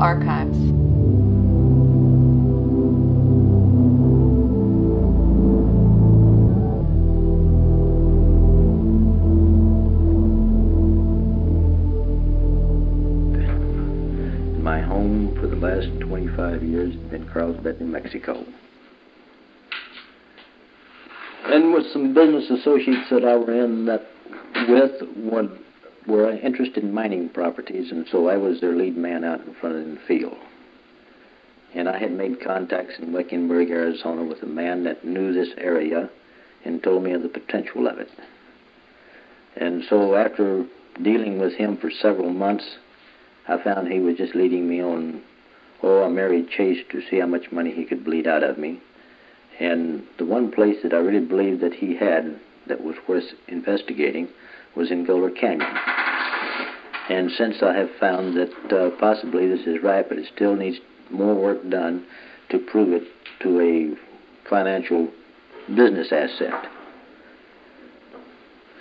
Archives. My home for the last 25 years has been Carlsbad, New Mexico. And with some business associates that I ran that with one were interested in mining properties, and so I was their lead man out in front of the field. And I had made contacts in Wickenburg, Arizona, with a man that knew this area and told me of the potential of it. And so after dealing with him for several months, I found he was just leading me on, oh, a merry chase to see how much money he could bleed out of me. And the one place that I really believed that he had that was worth investigating was in Goler Canyon. And since I have found that uh, possibly this is right, but it still needs more work done to prove it to a financial business asset.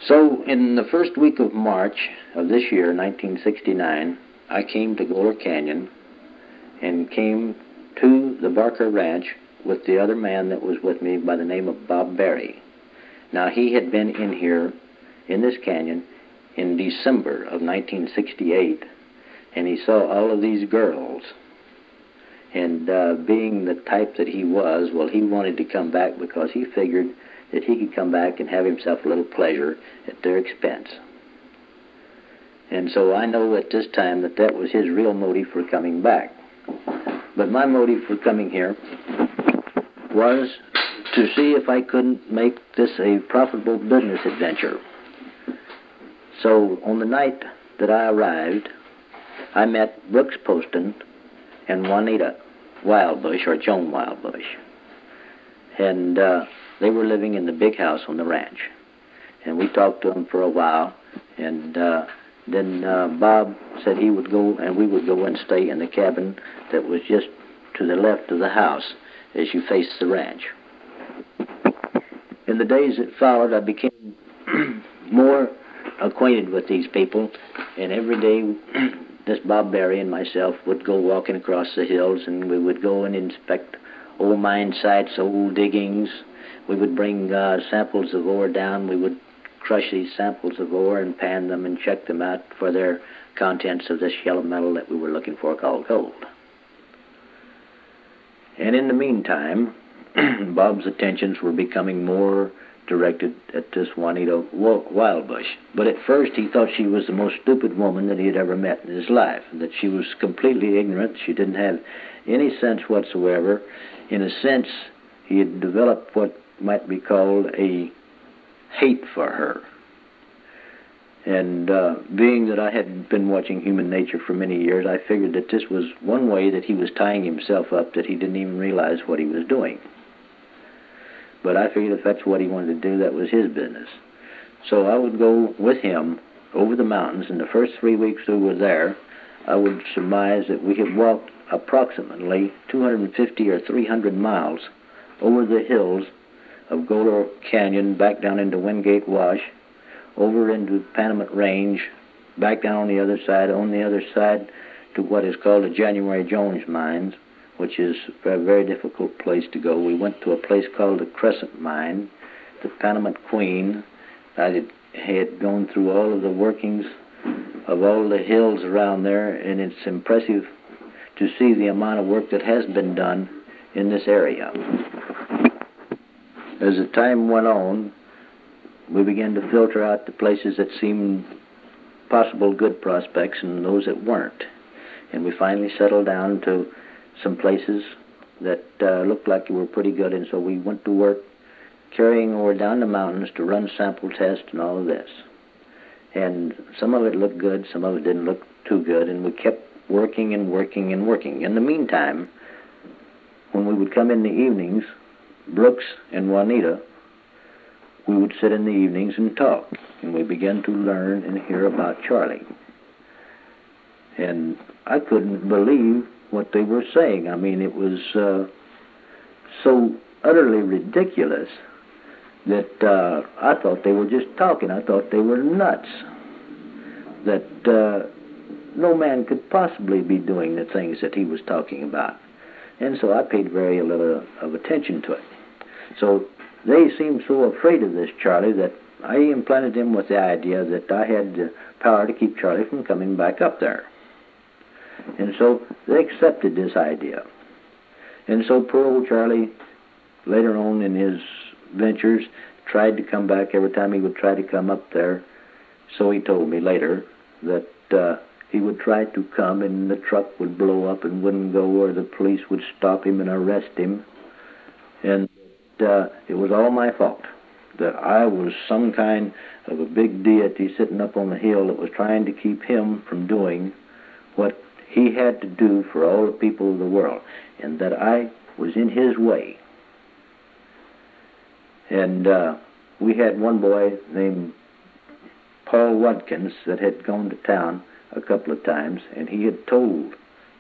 So, in the first week of March of this year, 1969, I came to Goler Canyon and came to the Barker Ranch with the other man that was with me by the name of Bob Barry. Now, he had been in here in this canyon in December of 1968, and he saw all of these girls. And uh, being the type that he was, well, he wanted to come back because he figured that he could come back and have himself a little pleasure at their expense. And so I know at this time that that was his real motive for coming back. But my motive for coming here was to see if I couldn't make this a profitable business adventure. So on the night that I arrived, I met Brooks Poston and Juanita Wildebush, or Joan Wildebush. And uh, they were living in the big house on the ranch. And we talked to them for a while, and uh, then uh, Bob said he would go, and we would go and stay in the cabin that was just to the left of the house as you face the ranch. In the days that followed, I became more acquainted with these people, and every day this Bob Barry and myself would go walking across the hills, and we would go and inspect old mine sites, old diggings. We would bring uh, samples of ore down. We would crush these samples of ore and pan them and check them out for their contents of this yellow metal that we were looking for called gold. And in the meantime, Bob's attentions were becoming more directed at this Juanita Wildebush. But at first he thought she was the most stupid woman that he had ever met in his life, that she was completely ignorant, she didn't have any sense whatsoever. In a sense, he had developed what might be called a hate for her. And uh, being that I had been watching human nature for many years, I figured that this was one way that he was tying himself up that he didn't even realize what he was doing. But I figured if that's what he wanted to do, that was his business. So I would go with him over the mountains, and the first three weeks we were there, I would surmise that we had walked approximately 250 or 300 miles over the hills of Goler Canyon, back down into Wingate Wash, over into Panamint Range, back down on the other side, on the other side to what is called the January Jones Mines, which is a very difficult place to go. We went to a place called the Crescent Mine, the Panamint Queen. I had gone through all of the workings of all the hills around there, and it's impressive to see the amount of work that has been done in this area. As the time went on, we began to filter out the places that seemed possible good prospects and those that weren't. And we finally settled down to some places that uh, looked like were pretty good, and so we went to work carrying ore down the mountains to run sample tests and all of this. And some of it looked good, some of it didn't look too good, and we kept working and working and working. In the meantime, when we would come in the evenings, Brooks and Juanita, we would sit in the evenings and talk, and we began to learn and hear about Charlie. And I couldn't believe what they were saying. I mean, it was uh, so utterly ridiculous that uh, I thought they were just talking. I thought they were nuts. That uh, no man could possibly be doing the things that he was talking about. And so I paid very little of attention to it. So they seemed so afraid of this Charlie that I implanted him with the idea that I had the power to keep Charlie from coming back up there. And so they accepted this idea. And so poor old Charlie, later on in his ventures, tried to come back every time he would try to come up there. So he told me later that uh, he would try to come and the truck would blow up and wouldn't go, or the police would stop him and arrest him. And uh, it was all my fault that I was some kind of a big deity sitting up on the hill that was trying to keep him from doing what he had to do for all the people of the world, and that I was in his way. And uh, we had one boy named Paul Watkins that had gone to town a couple of times, and he had told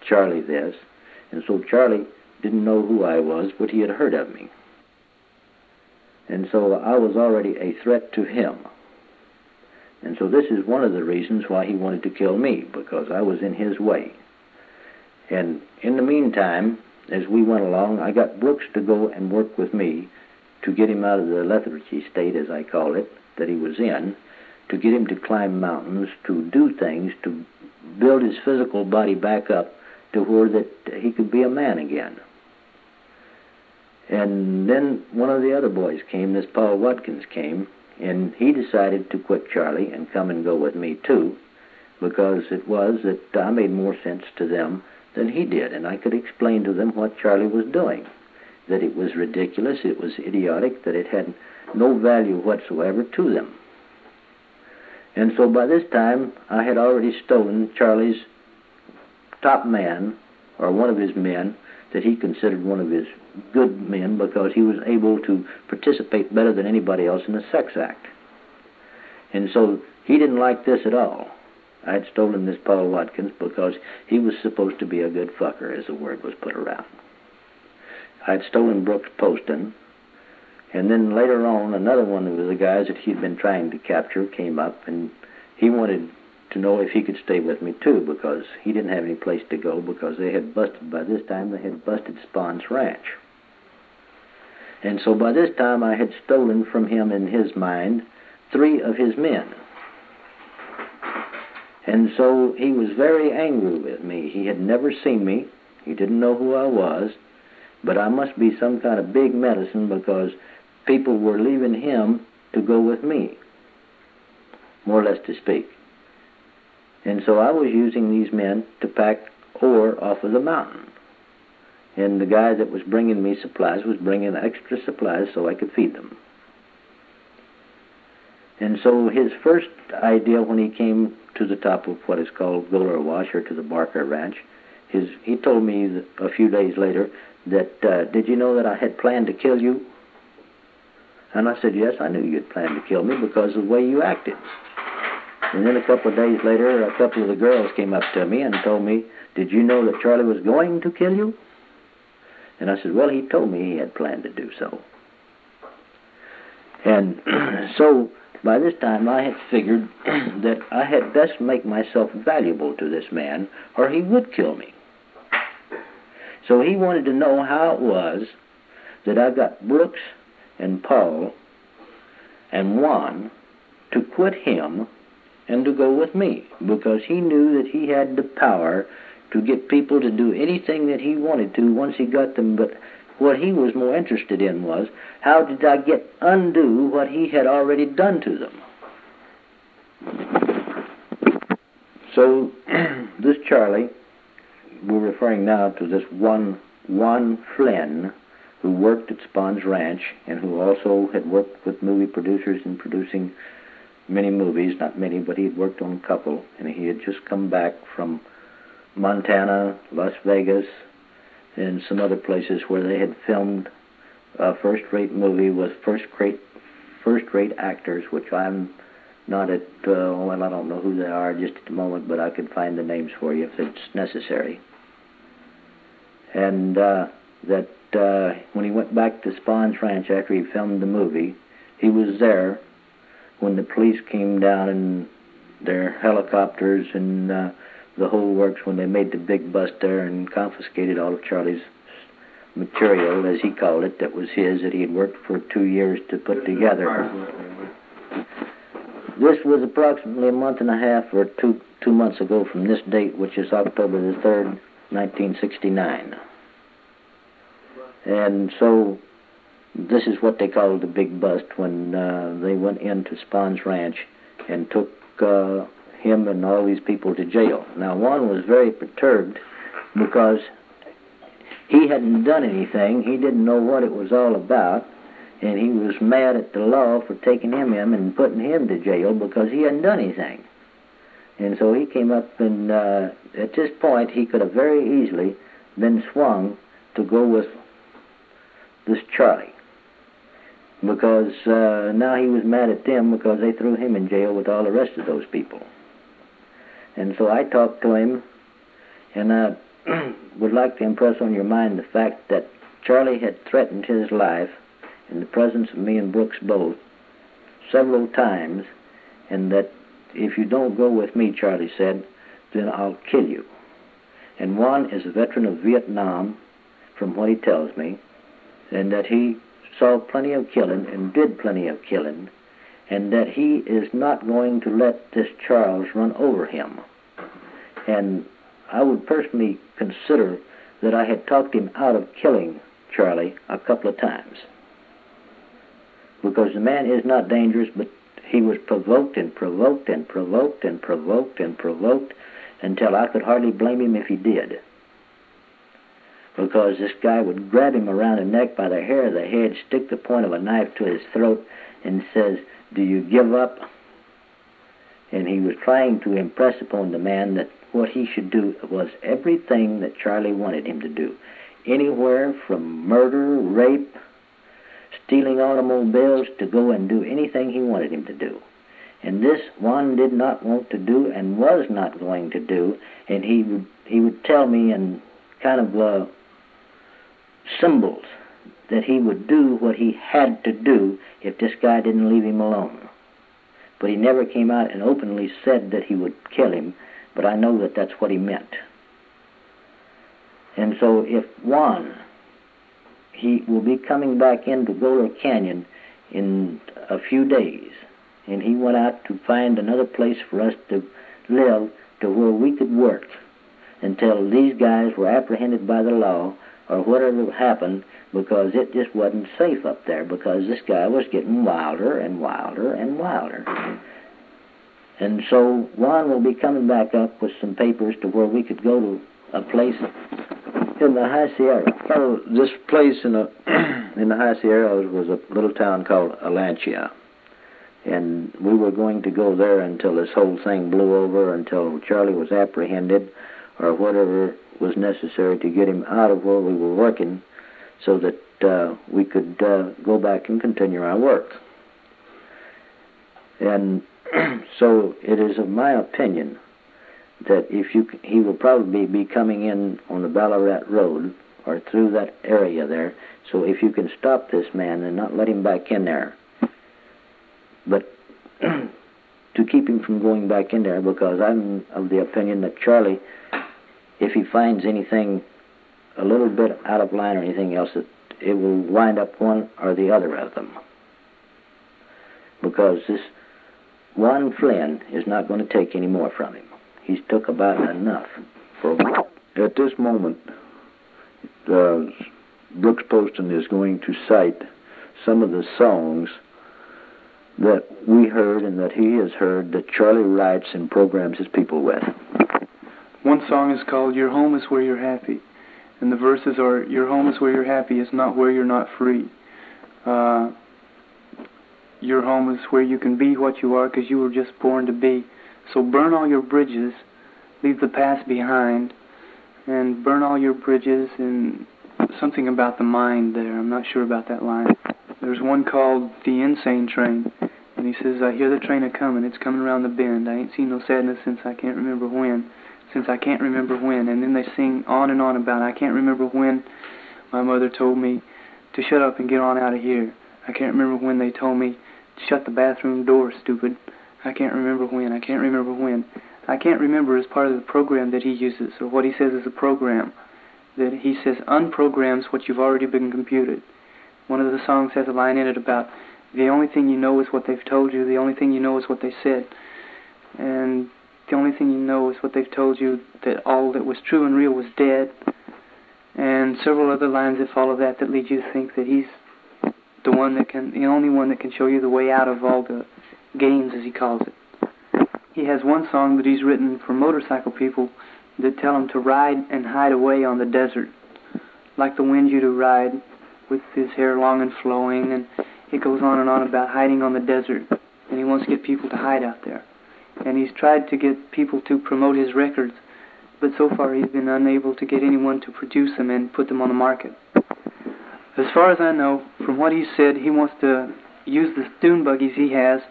Charlie this, and so Charlie didn't know who I was, but he had heard of me. And so I was already a threat to him. And so this is one of the reasons why he wanted to kill me, because I was in his way. And in the meantime, as we went along, I got Brooks to go and work with me to get him out of the lethargy state, as I call it, that he was in, to get him to climb mountains, to do things, to build his physical body back up to where that he could be a man again. And then one of the other boys came, this Paul Watkins came, and he decided to quit Charlie and come and go with me too, because it was that I made more sense to them than he did, and I could explain to them what Charlie was doing. That it was ridiculous, it was idiotic, that it had no value whatsoever to them. And so by this time, I had already stolen Charlie's top man, or one of his men, that he considered one of his good men because he was able to participate better than anybody else in the sex act. And so he didn't like this at all. I had stolen this Paul Watkins because he was supposed to be a good fucker, as the word was put around. I had stolen Brooks Poston, and then later on, another one of the guys that he'd been trying to capture came up, and he wanted to know if he could stay with me too because he didn't have any place to go because they had busted by this time they had busted Spahn's ranch. And so by this time I had stolen from him in his mind three of his men. And so he was very angry with me. He had never seen me. He didn't know who I was. But I must be some kind of big medicine because people were leaving him to go with me, more or less to speak. And so I was using these men to pack ore off of the mountain. And the guy that was bringing me supplies was bringing extra supplies so I could feed them. And so his first idea when he came to the top of what is called Goler Wash or to the Barker Ranch, his, he told me a few days later that, uh, did you know that I had planned to kill you? And I said, yes, I knew you'd planned to kill me because of the way you acted. And then a couple of days later, a couple of the girls came up to me and told me, Did you know that Charlie was going to kill you? And I said, Well, he told me he had planned to do so. And so by this time I had figured that I had best make myself valuable to this man, or he would kill me. So he wanted to know how it was that I got Brooks and Paul and Juan to quit him and to go with me because he knew that he had the power to get people to do anything that he wanted to once he got them. But what he was more interested in was how did I get undo what he had already done to them. So this Charlie, we're referring now to this one Juan Flynn, who worked at Spahn's Ranch and who also had worked with movie producers in producing many movies, not many, but he had worked on a couple, and he had just come back from Montana, Las Vegas, and some other places where they had filmed a first-rate movie with first-rate first-rate actors, which I'm not at uh, well, I don't know who they are just at the moment, but I could find the names for you if it's necessary. And uh, that uh, when he went back to Spahn's Ranch after he filmed the movie, he was there when the police came down in their helicopters and uh, the whole works when they made the big bust there and confiscated all of Charlie's material, as he called it, that was his, that he had worked for two years to put together. This was approximately a month and a half or two two months ago from this date, which is October the third, 1969. And so this is what they called the big bust when uh, they went into Spahn's ranch and took uh, him and all these people to jail. Now, one was very perturbed because he hadn't done anything. He didn't know what it was all about. And he was mad at the law for taking him in and putting him to jail because he hadn't done anything. And so he came up, and uh, at this point, he could have very easily been swung to go with this Charlie because uh, now he was mad at them because they threw him in jail with all the rest of those people. And so I talked to him, and I would like to impress on your mind the fact that Charlie had threatened his life in the presence of me and Brooks both several times, and that if you don't go with me, Charlie said, then I'll kill you. And one is a veteran of Vietnam, from what he tells me, and that he saw plenty of killing and did plenty of killing, and that he is not going to let this Charles run over him. And I would personally consider that I had talked him out of killing Charlie a couple of times. Because the man is not dangerous, but he was provoked and provoked and provoked and provoked and provoked until I could hardly blame him if he did. Because this guy would grab him around the neck by the hair of the head, stick the point of a knife to his throat, and says, Do you give up? And he was trying to impress upon the man that what he should do was everything that Charlie wanted him to do. Anywhere from murder, rape, stealing automobiles to go and do anything he wanted him to do. And this one did not want to do and was not going to do, and he would he would tell me in kind of uh, symbols that he would do what he had to do if this guy didn't leave him alone. But he never came out and openly said that he would kill him, but I know that that's what he meant. And so if Juan he will be coming back into Goler Canyon in a few days. And he went out to find another place for us to live to where we could work until these guys were apprehended by the law or whatever happened because it just wasn't safe up there because this guy was getting wilder and wilder and wilder. And so Juan will be coming back up with some papers to where we could go to a place in the High Sierra. Well, this place in the in the High Sierras was a little town called Olancha, and we were going to go there until this whole thing blew over, until Charlie was apprehended, or whatever was necessary to get him out of where we were working, so that uh, we could uh, go back and continue our work. And so it is of my opinion that if you he will probably be coming in on the Ballarat Road or through that area there. So if you can stop this man and not let him back in there, but to keep him from going back in there, because I'm of the opinion that Charlie, if he finds anything a little bit out of line or anything else, that it will wind up one or the other of them. Because this one Flynn is not going to take any more from him he's took about enough for. At this moment, uh, Brooks Poston is going to cite some of the songs that we heard and that he has heard that Charlie writes and programs his people with. One song is called Your Home is Where You're Happy. And the verses are Your home is where you're happy, it's not where you're not free. Uh, your home is where you can be what you are because you were just born to be. So burn all your bridges, leave the past behind, and burn all your bridges and something about the mind there. I'm not sure about that line. There's one called The Insane Train, and he says, I hear the train a coming, it's coming around the bend. I ain't seen no sadness since I can't remember when. Since I can't remember when. And then they sing on and on about I can't remember when my mother told me to shut up and get on out of here. I can't remember when they told me, shut the bathroom door, stupid. I can't remember when. I can't remember when. I can't remember as part of the program that he uses or what he says is a program. That he says unprograms what you've already been computed. One of the songs has a line in it about the only thing you know is what they've told you, the only thing you know is what they said. And the only thing you know is what they've told you that all that was true and real was dead. And several other lines that follow that that lead you to think that he's the one that can, the only one that can show you the way out of all the games, as he calls it. He has one song that he's written for motorcycle people that tell him to ride and hide away on the desert, like the wind you to ride, with his hair long and flowing, and it goes on and on about hiding on the desert, and he wants to get people to hide out there. And he's tried to get people to promote his records, but so far he's been unable to get anyone to produce them and put them on the market. As far as I know, from what he said, he wants to use the dune buggies he has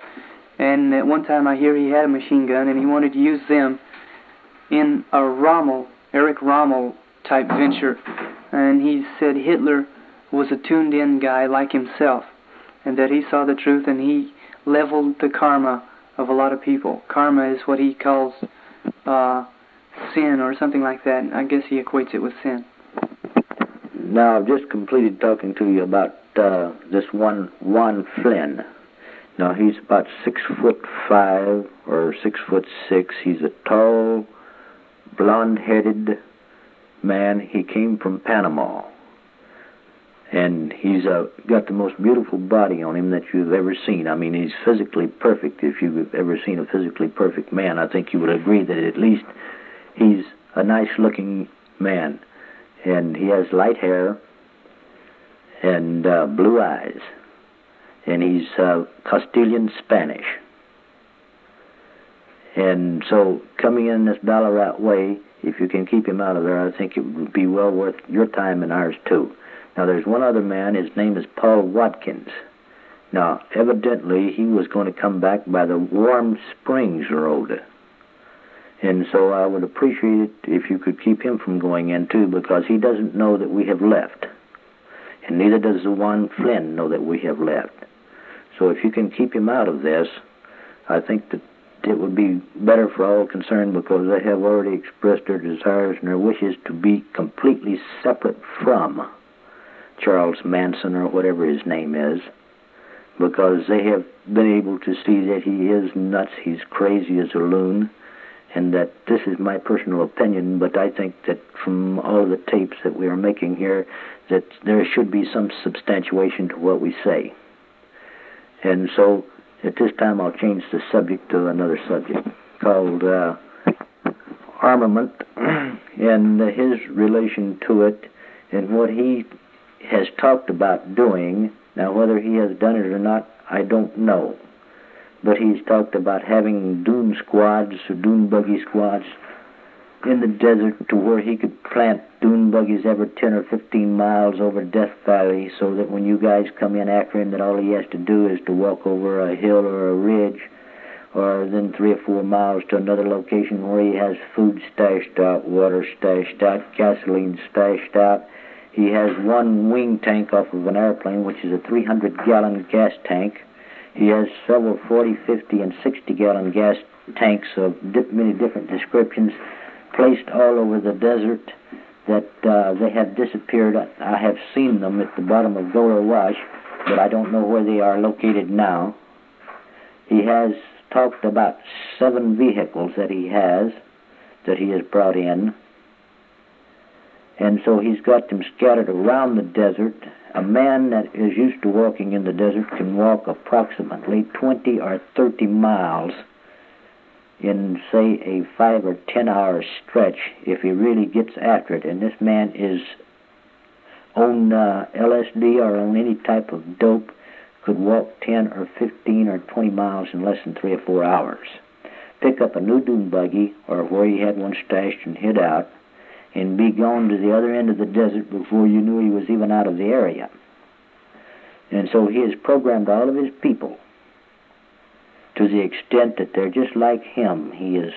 and at one time I hear he had a machine gun and he wanted to use them in a Rommel, Erich Rommel type venture. And he said Hitler was a tuned in guy like himself and that he saw the truth and he leveled the karma of a lot of people. Karma is what he calls uh, sin or something like that. I guess he equates it with sin. Now, I've just completed talking to you about uh, this one Juan Flynn. Now he's about six foot five or six foot six. He's a tall, blonde-headed man. He came from Panama, and he's uh, got the most beautiful body on him that you've ever seen. I mean, he's physically perfect. If you've ever seen a physically perfect man, I think you would agree that at least he's a nice-looking man, and he has light hair and uh, blue eyes and he's uh, Castilian Spanish. And so, coming in this Ballarat way, if you can keep him out of there, I think it would be well worth your time and ours too. Now, there's one other man. His name is Paul Watkins. Now, evidently, he was going to come back by the Warm Springs Road. And so I would appreciate it if you could keep him from going in too, because he doesn't know that we have left. And neither does the one Flynn know that we have left. So if you can keep him out of this, I think that it would be better for all concerned because they have already expressed their desires and their wishes to be completely separate from Charles Manson or whatever his name is because they have been able to see that he is nuts, he's crazy as a loon, and that this is my personal opinion, but I think that from all the tapes that we are making here, that there should be some substantiation to what we say. And so at this time I'll change the subject to another subject called uh, armament and his relation to it and what he has talked about doing. Now, whether he has done it or not, I don't know. But he's talked about having dune squads or dune buggy squads in the desert to where he could plant dune buggies every 10 or 15 miles over Death Valley so that when you guys come in after him that all he has to do is to walk over a hill or a ridge or then three or four miles to another location where he has food stashed out, water stashed out, gasoline stashed out. He has one wing tank off of an airplane, which is a 300 gallon gas tank. He has several 40, 50, and 60 gallon gas tanks of many different descriptions placed all over the desert that uh, they have disappeared. I have seen them at the bottom of Goler Wash, but I don't know where they are located now. He has talked about seven vehicles that he has, that he has brought in. And so he's got them scattered around the desert. A man that is used to walking in the desert can walk approximately 20 or 30 miles in, say, a five or ten hour stretch if he really gets after it. And this man is on uh, LSD or on any type of dope, could walk 10 or 15 or 20 miles in less than three or four hours. Pick up a new dune buggy or where he had one stashed and head out and be gone to the other end of the desert before you knew he was even out of the area. And so he has programmed all of his people to the extent that they're just like him. He has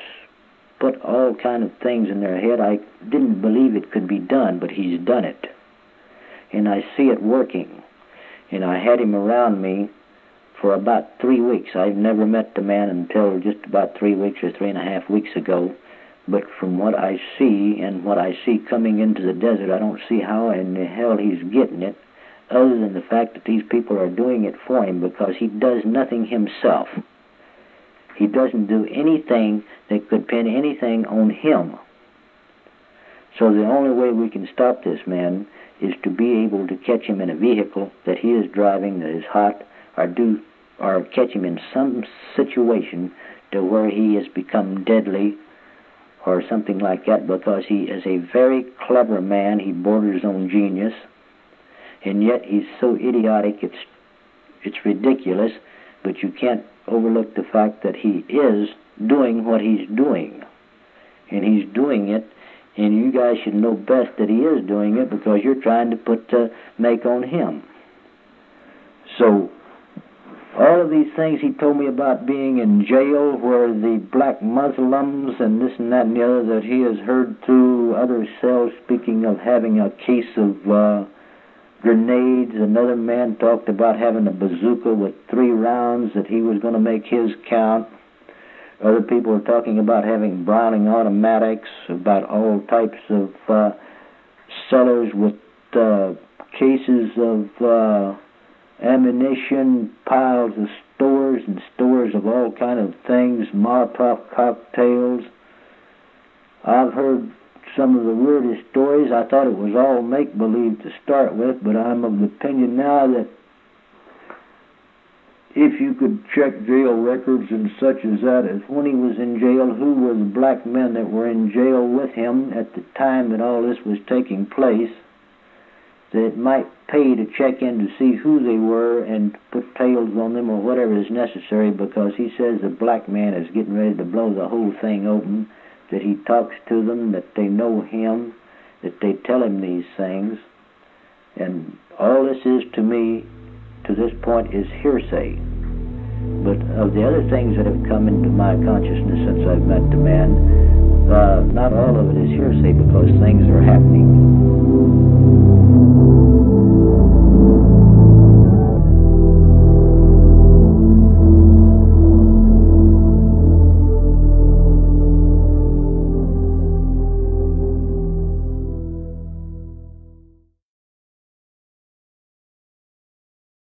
put all kind of things in their head. I didn't believe it could be done, but he's done it. And I see it working. And I had him around me for about three weeks. I've never met the man until just about three weeks or three and a half weeks ago. But from what I see and what I see coming into the desert, I don't see how in the hell he's getting it, other than the fact that these people are doing it for him because he does nothing himself. He doesn't do anything that could pin anything on him. So the only way we can stop this man is to be able to catch him in a vehicle that he is driving that is hot, or do, or catch him in some situation to where he has become deadly, or something like that, because he is a very clever man. He borders on genius, and yet he's so idiotic it's it's ridiculous. But you can't overlook the fact that he is doing what he's doing. And he's doing it, and you guys should know best that he is doing it because you're trying to put uh, make on him. So, all of these things he told me about being in jail where the black Muslims and this and that and the other that he has heard through other cells speaking of having a case of uh, grenades. Another man talked about having a bazooka with three rounds that he was going to make his count. Other people were talking about having Browning automatics, about all types of uh, cellars with uh, cases of uh, ammunition, piles of stores and stores of all kind of things, Molotov cocktails. I've heard some of the weirdest stories. I thought it was all make believe to start with, but I'm of the opinion now that if you could check jail records and such as that, as when he was in jail, who were the black men that were in jail with him at the time that all this was taking place, that it might pay to check in to see who they were and put tails on them or whatever is necessary because he says the black man is getting ready to blow the whole thing open that he talks to them, that they know him, that they tell him these things. And all this is to me, to this point, is hearsay. But of the other things that have come into my consciousness since I've met the man, uh, not all of it is hearsay because things are happening.